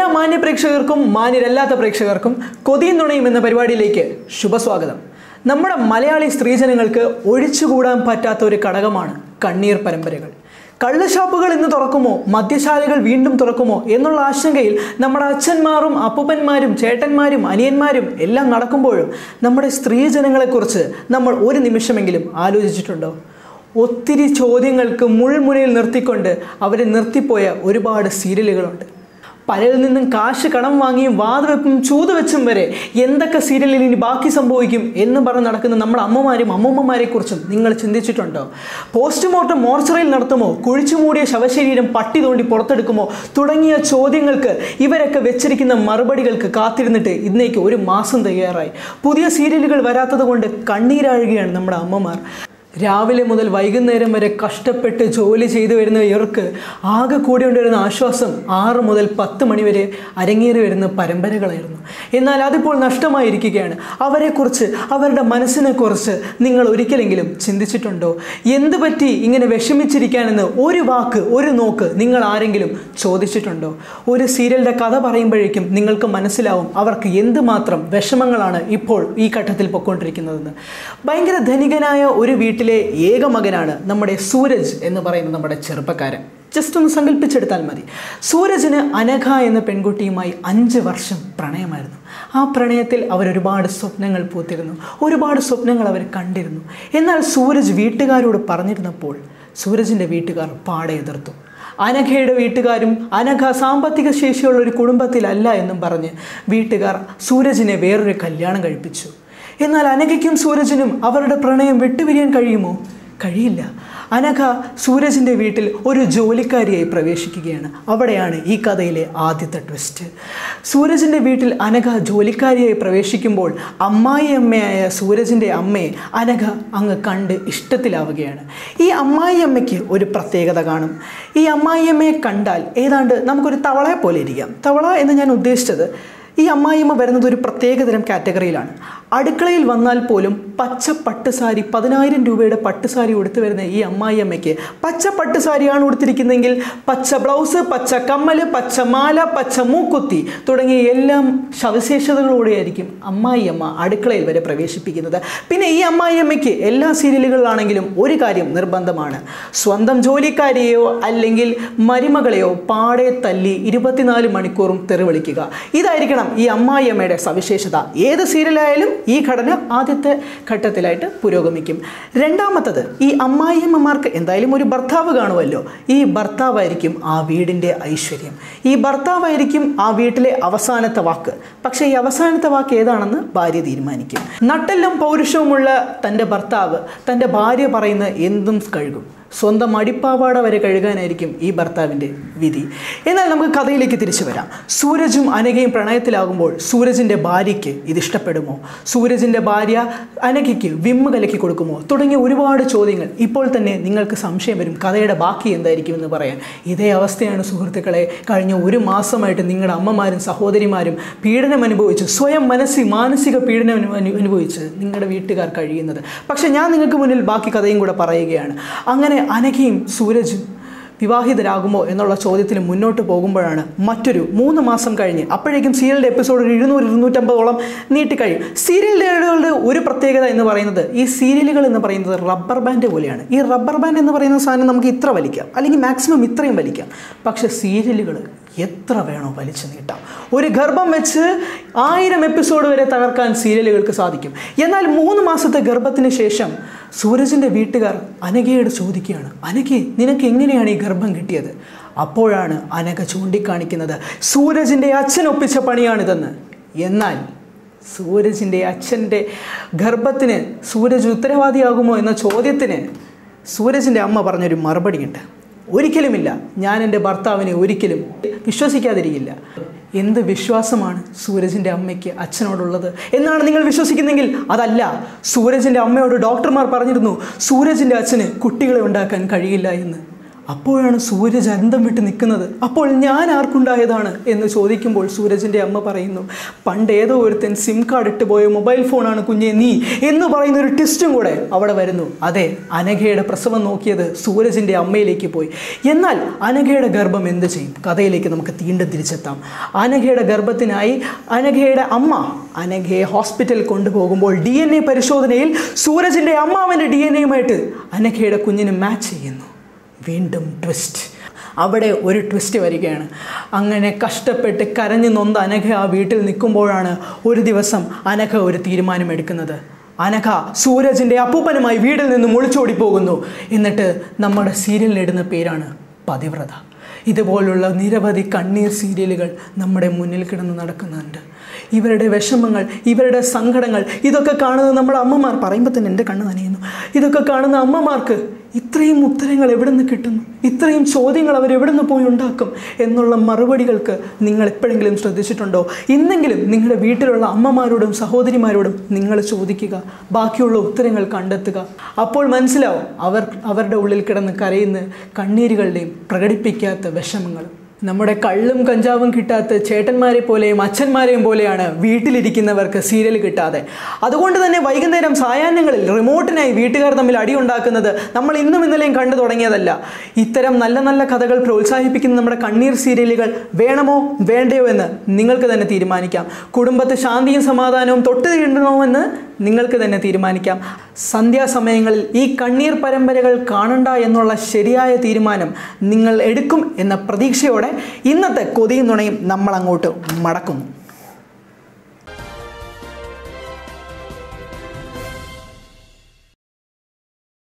എല്ലാ മാന്യ പ്രേക്ഷകർക്കും മാന്യരല്ലാത്ത പ്രേക്ഷകർക്കും കൊതിയും നുണയും എന്ന പരിപാടിയിലേക്ക് ശുഭസ്വാഗതം. നമ്മുടെ മലയാളി സ്ത്രീജനങ്ങൾക്ക് ഒഴിച്ചുകൂടാൻ പറ്റാത്ത ഒരു ഘടകമാണ് കണ്ണീർ പരമ്പരകൾ. കള്ളുഷാപ്പുകൾ ഇന്ന് തുറക്കുമോ? മദ്യശാലകൾ വീണ്ടും തുറക്കുമോ? എന്നുള്ള ആശങ്കയിൽ നമ്മുടെ അച്ഛന്മാരും അപ്പൂപ്പന്മാരും ചേട്ടന്മാരും അനിയന്മാരും എല്ലാം നടക്കുമ്പോഴും നമ്മുടെ സ്ത്രീജനങ്ങളെക്കുറിച്ച് നമ്മൾ ഒരു നിമിഷമെങ്കിലും ആലോചിച്ചിട്ടുണ്ടോ? ഒത്തിരി ചോദ്യങ്ങൾക്ക് മുൾമുനയിൽ നിർത്തിക്കൊണ്ട് അവരെ നിർത്തിപ്പോയ ഒരുപാട് സീരിയലുകളുണ്ട്. പലരിൽ നിന്നും കാശ് കടം വാങ്ങിയും വാതുവെപ്പും ചൂതുവെച്ചും വരെ എന്തൊക്കെ സീരിയലിൽ ഇനി ബാക്കി സംഭവിക്കും എന്ന് പറഞ്ഞ് നടക്കുന്ന നമ്മുടെ അമ്മമാരും അമ്മൂമ്മമാരെ കുറിച്ചും നിങ്ങൾ ചിന്തിച്ചിട്ടുണ്ടോ? പോസ്റ്റ്മോർട്ടം മോർച്ചറിയിൽ നടത്തുമോ? കുഴിച്ചുമൂടിയ ശവശരീരം പട്ടി തോണ്ടി പുറത്തെടുക്കുമോ? തുടങ്ങിയ ചോദ്യങ്ങൾക്ക് ഇവരൊക്കെ വെച്ചിരിക്കുന്ന മറുപടികൾക്ക് കാത്തിരുന്നിട്ട് ഇന്നേക്ക് ഒരു മാസം തയ്യാറായി. പുതിയ സീരിയലുകൾ വരാത്തത് കൊണ്ട് കണ്ണീരാഴുകയാണ് നമ്മുടെ അമ്മമാർ. രാവിലെ മുതൽ വൈകുന്നേരം വരെ കഷ്ടപ്പെട്ട് ജോലി ചെയ്തു വരുന്ന ഇവർക്ക് ആകെ കൂടി ഉണ്ടായിരുന്ന ആശ്വാസം ആറ് മുതൽ പത്ത് മണിവരെ അരങ്ങേറി വരുന്ന പരമ്പരകളായിരുന്നു. എന്നാൽ അതിപ്പോൾ നഷ്ടമായിരിക്കുകയാണ്. അവരെക്കുറിച്ച് അവരുടെ മനസ്സിനെക്കുറിച്ച് നിങ്ങൾ ഒരിക്കലെങ്കിലും ചിന്തിച്ചിട്ടുണ്ടോ? എന്ത് പറ്റി ഇങ്ങനെ വിഷമിച്ചിരിക്കാനെന്ന് ഒരു വാക്ക് ഒരു നോക്ക് നിങ്ങൾ ആരെങ്കിലും ചോദിച്ചിട്ടുണ്ടോ? ഒരു സീരിയലിന്റെ കഥ പറയുമ്പോഴേക്കും നിങ്ങൾക്ക് മനസ്സിലാവും അവർക്ക് എന്തുമാത്രം വിഷമങ്ങളാണ് ഇപ്പോൾ ഈ ഘട്ടത്തിൽ പൊയ്ക്കൊണ്ടിരിക്കുന്നതെന്ന്. ഭയങ്കര ധനികനായ ഒരു വീട്ടിലെ ഏക മകനാണ് നമ്മുടെ സൂരജ് എന്ന് പറയുന്ന നമ്മുടെ ചെറുപ്പക്കാരൻ. ജസ്റ്റ് ഒന്ന് സങ്കല്പിച്ചെടുത്താൽ മതി. സൂരജിന് അനഘ എന്ന പെൺകുട്ടിയുമായി അഞ്ച് വർഷം പ്രണയമായിരുന്നു. ആ പ്രണയത്തിൽ അവർ ഒരുപാട് സ്വപ്നങ്ങൾ പൂത്തിരുന്നു. ഒരുപാട് സ്വപ്നങ്ങൾ അവർ കണ്ടിരുന്നു. എന്നാൽ സൂരജ് വീട്ടുകാരോട് പറഞ്ഞിരുന്നപ്പോൾ സൂരജിന്റെ വീട്ടുകാർ പാടെ എതിർത്തു. അനഘയുടെ വീട്ടുകാരും അനഘ സാമ്പത്തിക ശേഷിയുള്ള ഒരു കുടുംബത്തിലല്ല എന്നും പറഞ്ഞ് വീട്ടുകാർ സൂരജിനെ വേറൊരു കല്യാണം കഴിപ്പിച്ചു. എന്നാൽ അനഘയ്ക്കും സൂരജിനും അവരുടെ പ്രണയം വിട്ടുപിരിയാൻ കഴിയുമോ? കഴിയില്ല. അനഘ സൂരജിന്റെ വീട്ടിൽ ഒരു ജോലിക്കാരിയായി പ്രവേശിക്കുകയാണ്. അവിടെയാണ് ഈ കഥയിലെ ആദ്യത്തെ ട്വിസ്റ്റ് സൂരജിന്റെ വീട്ടിൽ അനഘ ജോലിക്കാരിയായി പ്രവേശിക്കുമ്പോൾ അമ്മായി അമ്മയായ സൂരജിന്റെ അമ്മയെ അനഘ അങ്ങ് കണ്ട് ഇഷ്ടത്തിലാവുകയാണ്. ഈ അമ്മായി അമ്മയ്ക്ക് ഒരു പ്രത്യേകത കാണും. ഈ അമ്മായി അമ്മയെ കണ്ടാൽ ഏതാണ്ട് നമുക്കൊരു തവളയെ പോലെ ഇരിക്കാം. തവള എന്ന് ഞാൻ ഉദ്ദേശിച്ചത് ഈ അമ്മായിയമ്മ വരുന്നത് ഒരു പ്രത്യേകതരം കാറ്റഗറിയിലാണ്. അടുക്കളയിൽ വന്നാൽ പോലും പച്ച പട്ടുസാരി പതിനായിരം രൂപയുടെ പട്ടുസാരി ഉടുത്തു വരുന്ന ഈ അമ്മായിയമ്മയ്ക്ക് പച്ച പട്ടുസാരിയാണ് ഉടുത്തിരിക്കുന്നതെങ്കിൽ പച്ച ബ്ലൗസ് പച്ച കമ്മൽ പച്ച മാല പച്ച മൂക്കുത്തി തുടങ്ങിയ എല്ലാം സവിശേഷതകളോടെയായിരിക്കും അമ്മായിയമ്മ അടുക്കളയിൽ വരെ പ്രവേശിപ്പിക്കുന്നത്. പിന്നെ ഈ അമ്മായിയമ്മയ്ക്ക് എല്ലാ സീരിയലുകളിലാണെങ്കിലും ഒരു കാര്യം നിർബന്ധമാണ്. സ്വന്തം ജോലിക്കാരെയോ അല്ലെങ്കിൽ മരുമകളെയോ പാടെ തല്ലി ഇരുപത്തിനാല് മണിക്കൂറും തെറിവിളിക്കുക ഇതായിരിക്കണം ഈ അമ്മായിയമ്മയുടെ സവിശേഷത. ഏത് സീരിയലായാലും ഈ ഘടന ആദ്യത്തെ ഘട്ടത്തിലായിട്ട് പുരോഗമിക്കും. രണ്ടാമത്തത് ഈ അമ്മായിയമ്മമാർക്ക് എന്തായാലും ഒരു ഭർത്താവ് കാണുമല്ലോ. ഈ ഭർത്താവായിരിക്കും ആ വീടിന്റെ ഐശ്വര്യം. ഈ ഭർത്താവായിരിക്കും ആ വീട്ടിലെ അവസാനത്തെ വാക്ക്. പക്ഷേ ഈ അവസാനത്തെ വാക്ക് ഏതാണെന്ന് ഭാര്യ തീരുമാനിക്കും. നട്ടെല്ലും പൗരുഷവുമുള്ള തന്റെ ഭർത്താവ് തന്റെ ഭാര്യ പറയുന്ന എന്തും കഴുകും. സ്വന്തം അടിപ്പാവാട വരെ കഴുകാനായിരിക്കും ഈ ഭർത്താവിന്റെ വിധി. എന്നാൽ നമുക്ക് കഥയിലേക്ക് തിരിച്ചു വരാം. സൂരജും അനഘയും പ്രണയത്തിലാകുമ്പോൾ സൂരജിന്റെ ഭാര്യയ്ക്ക് ഇത് ഇഷ്ടപ്പെടുമോ? സൂരജിന്റെ ഭാര്യ അനഘയ്ക്ക് വിമ്മ് കലക്കി കൊടുക്കുമോ? തുടങ്ങിയ ഒരുപാട് ചോദ്യങ്ങൾ ഇപ്പോൾ തന്നെ നിങ്ങൾക്ക് സംശയം വരും. കഥയുടെ ബാക്കി എന്തായിരിക്കും എന്ന് പറയാൻ. ഇതേ അവസ്ഥയാണ് സുഹൃത്തുക്കളെ. കഴിഞ്ഞ ഒരു മാസമായിട്ട് നിങ്ങളുടെ അമ്മമാരും സഹോദരിമാരും പീഡനം അനുഭവിച്ച്. സ്വയം മനസ്സി മാനസിക പീഡനം അനു- അനു- അനുഭവിച്ച് നിങ്ങളുടെ വീട്ടുകാർ കഴിയുന്നത്. പക്ഷേ ഞാൻ നിങ്ങൾക്ക് മുന്നിൽ ബാക്കി കഥയും കൂടെ പറയുകയാണ്. അങ്ങനെ അനഘയും സൂരജും വിവാഹിതരാകുമോ എന്നുള്ള ചോദ്യത്തിൽ മുന്നോട്ട് പോകുമ്പോഴാണ് മറ്റൊരു മൂന്ന് മാസം കഴിഞ്ഞ് അപ്പോഴേക്കും സീരിയലിന്റെ എപ്പിസോഡ് ഒരു ഇരുന്നൂറ് ഇരുന്നൂറ്റമ്പതോളം നീട്ടിക്കഴിയും. സീരിയലുകളുടെ ഒരു പ്രത്യേകത എന്ന് പറയുന്നത് ഈ സീരിയലുകൾ എന്ന് പറയുന്നത് റബ്ബർ ബാൻഡ് പോലെയാണ്. ഈ റബ്ബർ ബാൻഡ് എന്ന് പറയുന്ന സാധനം നമുക്ക് ഇത്ര വലിക്കാം. അല്ലെങ്കിൽ മാക്സിമം ഇത്രയും വലിക്കാം. പക്ഷേ സീരിയലുകൾ എത്ര വേണോ വലിച്ചു നീട്ടാം. ഒരു ഗർഭം വെച്ച് ആയിരം എപ്പിസോഡ് വരെ തകർക്കാൻ സീരിയലുകൾക്ക് സാധിക്കും. എന്നാൽ മൂന്ന് മാസത്തെ ഗർഭത്തിന് ശേഷം സൂരജിന്റെ വീട്ടുകാർ അനഘയോട് ചോദിക്കുകയാണ് അനഘെ നിനക്ക് എങ്ങനെയാണ് ഈ ഗർഭം കിട്ടിയത്? അപ്പോഴാണ് അനഘ ചൂണ്ടിക്കാണിക്കുന്നത് സൂരജിന്റെ അച്ഛൻ ഒപ്പിച്ച പണിയാണിതെന്ന്. എന്നാൽ സൂരജിന്റെ അച്ഛന്റെ ഗർഭത്തിന് സൂരജ് ഉത്തരവാദിയാകുമോ എന്ന ചോദ്യത്തിന് സൂരജിന്റെ അമ്മ പറഞ്ഞൊരു മറുപടിയുണ്ട്. ഒരിക്കലുമില്ല. ഞാൻ എന്റെ ഭർത്താവിനെ ഒരിക്കലും വിശ്വസിക്കാതിരിക്കില്ല. എന്ത് വിശ്വാസമാണ് സൂരജിന്റെ അമ്മയ്ക്ക് അച്ഛനോടുള്ളത് എന്നാണ് നിങ്ങൾ വിശ്വസിക്കുന്നെങ്കിൽ? അതല്ല. സൂരജിന്റെ അമ്മയോട് ഡോക്ടർമാർ പറഞ്ഞിരുന്നു സൂരജിന്റെ അച്ഛന് കുട്ടികളെ ഉണ്ടാക്കാൻ കഴിയില്ല എന്ന്. അപ്പോഴാണ് സൂരജ് അന്തം വിട്ട് നിൽക്കുന്നത്. അപ്പോൾ ഞാൻ ആർക്കുണ്ടായതാണ്? എന്ന് ചോദിക്കുമ്പോൾ സൂരജിന്റെ അമ്മ പറയുന്നു പണ്ട് ഏതോ ഒരുത്തൻ സിം കാർഡ് ഇട്ട് പോയ മൊബൈൽ ഫോണാണ് കുഞ്ഞെ നീ എന്ന് പറയുന്ന ഒരു ട്വിസ്റ്റും കൂടെ അവിടെ വരുന്നു. അതെ അനഘയുടെ പ്രസവം നോക്കിയത് സൂരജിന്റെ അമ്മയിലേക്ക് പോയി. എന്നാൽ അനഘയുടെ ഗർഭം എന്ത് ചെയ്യും? കഥയിലേക്ക് നമുക്ക് വീണ്ടും തിരിച്ചെത്താം. അനഘയുടെ ഗർഭത്തിനായി അനഘയുടെ അമ്മ അനഘയെ ഹോസ്പിറ്റലിൽ കൊണ്ടുപോകുമ്പോൾ ഡി പരിശോധനയിൽ സൂരജിന്റെ അമ്മാവന്റെ ഡി എൻ എയുമായിട്ട് അനഘയുടെ കുഞ്ഞിന് മാച്ച് ചെയ്യുന്നു. വീണ്ടും ട്വിസ്റ്റ് അവിടെ ഒരു ട്വിസ്റ്റ് വരികയാണ്. അങ്ങനെ കഷ്ടപ്പെട്ട് കരഞ്ഞു നൊന്ത് അനഘ ആ വീട്ടിൽ നിൽക്കുമ്പോഴാണ് ഒരു ദിവസം അനഘ ഒരു തീരുമാനമെടുക്കുന്നത്. അനഘ സൂരജിന്റെ അപ്പൂപ്പനുമായി വീട്ടിൽ നിന്നും ഒളിച്ചോടി പോകുന്നു എന്നിട്ട് നമ്മുടെ സീരിയലിനിടുന്ന പേരാണ് പതിവ്രത. ഇതുപോലുള്ള നിരവധി കണ്ണീർ സീരിയലുകൾ നമ്മുടെ മുന്നിൽ കിടന്ന് നടക്കുന്നുണ്ട്. ഇവരുടെ വിഷമങ്ങൾ ഇവരുടെ സങ്കടങ്ങൾ ഇതൊക്കെ കാണുന്ന നമ്മുടെ അമ്മമാർ പറയുമ്പോൾ തന്നെ എന്റെ കണ്ണ് നനയുന്നു. ഇതൊക്കെ കാണുന്ന അമ്മമാർക്ക് ഇത്രയും ഉത്തരങ്ങൾ എവിടെ നിന്ന് കിട്ടുന്നു? ഇത്രയും ചോദ്യങ്ങൾ അവർ എവിടെ നിന്ന് പോയി ഉണ്ടാക്കും? എന്നുള്ള മറുപടികൾക്ക് നിങ്ങൾ എപ്പോഴെങ്കിലും ശ്രദ്ധിച്ചിട്ടുണ്ടോ? ഇന്നെങ്കിലും നിങ്ങളുടെ വീട്ടിലുള്ള അമ്മമാരോടും സഹോദരിമാരോടും നിങ്ങൾ ചോദിക്കുക ബാക്കിയുള്ള ഉത്തരങ്ങൾ കണ്ടെത്തുക. അപ്പോൾ മനസ്സിലാവും അവർ അവരുടെ ഉള്ളിൽ കിടന്ന് കരയുന്ന കണ്ണീരുകളുടെയും പ്രകടിപ്പിക്കാത്ത വിഷമങ്ങളും. നമ്മുടെ കള്ളും കഞ്ചാവും കിട്ടാത്ത ചേട്ടന്മാരെ പോലെയും അച്ഛന്മാരെയും പോലെയാണ് വീട്ടിലിരിക്കുന്നവർക്ക് സീരിയൽ കിട്ടാതെ. അതുകൊണ്ട് തന്നെ വൈകുന്നേരം സായാഹ്നങ്ങളിൽ റിമോട്ടിനായി വീട്ടുകാർ തമ്മിൽ അടിയുണ്ടാക്കുന്നത് നമ്മൾ ഇന്നും ഇന്നലെയും കണ്ടു തുടങ്ങിയതല്ല. ഇത്തരം നല്ല നല്ല കഥകൾ പ്രോത്സാഹിപ്പിക്കുന്ന നമ്മുടെ കണ്ണീർ സീരിയലുകൾ വേണമോ വേണ്ടയോ എന്ന് നിങ്ങൾക്ക് തന്നെ തീരുമാനിക്കാം. കുടുംബത്തെ ശാന്തിയും സമാധാനവും തൊട്ട് തീണ്ടണമെന്ന് നിങ്ങൾക്ക് തന്നെ തീരുമാനിക്കാം. സന്ധ്യാസമയങ്ങളിൽ ഈ കണ്ണീർ പരമ്പരകൾ കാണണ്ട എന്നുള്ള ശരിയായ തീരുമാനം നിങ്ങൾ എടുക്കും എന്ന പ്രതീക്ഷയോടെ ഇന്നത്തെ കൊതിയും നുണയും നമ്മൾ അങ്ങോട്ട് മടക്കുന്നു